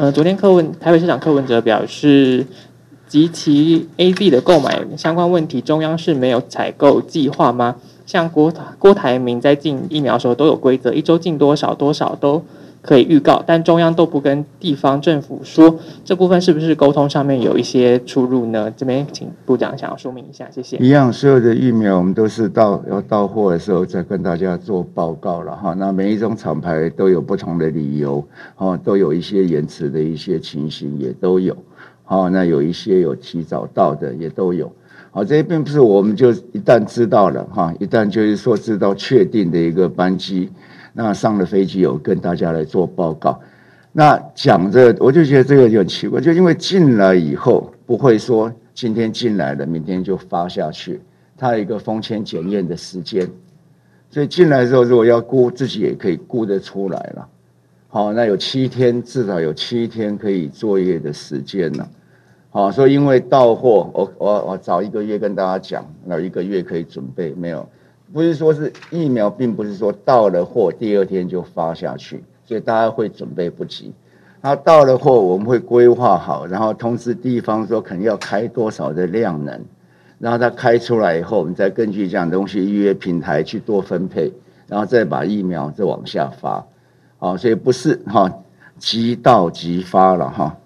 嗯，昨天柯文台北市长柯文哲表示，及其 A B 的购买相关问题，中央是没有采购计划吗？像郭郭台铭在进疫苗的时候都有规则，一周进多少多少都。可以预告，但中央都不跟地方政府说，这部分是不是沟通上面有一些出入呢？这边请部长想要说明一下，谢谢。一样，所有的疫苗我们都是到要到货的时候再跟大家做报告了哈。那每一种厂牌都有不同的理由，哦，都有一些延迟的一些情形也都有，好，那有一些有提早到的也都有，好，这些并不是我们就一旦知道了哈，一旦就是说知道确定的一个班机。那上了飞机有跟大家来做报告，那讲着我就觉得这个就很奇怪，就因为进来以后不会说今天进来了，明天就发下去，它有一个封签检验的时间，所以进来之后如果要估自己也可以估得出来了，好，那有七天至少有七天可以作业的时间了，好，所以因为到货，我我我早一个月跟大家讲，那一个月可以准备没有？不是说是疫苗，并不是说到了货第二天就发下去，所以大家会准备不及。那到了货，我们会规划好，然后通知地方说肯定要开多少的量能，然后它开出来以后，我们再根据这样东西预约平台去做分配，然后再把疫苗再往下发。好，所以不是哈即到即发了哈。